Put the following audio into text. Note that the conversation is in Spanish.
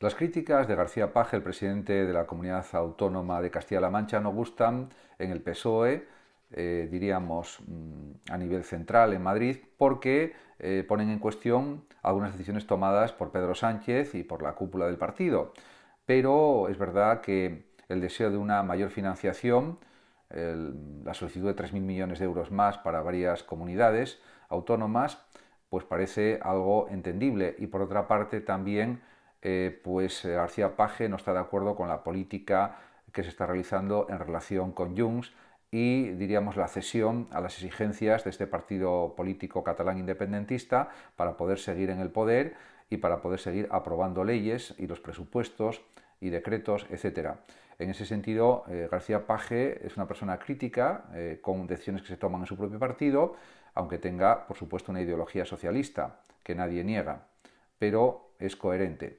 Las críticas de García Paje, el presidente de la Comunidad Autónoma de Castilla-La Mancha, no gustan en el PSOE, eh, diríamos mm, a nivel central en Madrid, porque eh, ponen en cuestión algunas decisiones tomadas por Pedro Sánchez y por la cúpula del partido. Pero es verdad que el deseo de una mayor financiación, la solicitud de 3.000 millones de euros más para varias comunidades autónomas, pues parece algo entendible. Y por otra parte también eh, pues eh, García Paje no está de acuerdo con la política que se está realizando en relación con Junts y diríamos la cesión a las exigencias de este partido político catalán independentista para poder seguir en el poder y para poder seguir aprobando leyes y los presupuestos y decretos, etc. En ese sentido, eh, García Paje es una persona crítica con decisiones que se toman en su propio partido, aunque tenga, por supuesto, una ideología socialista que nadie niega, pero es coherente.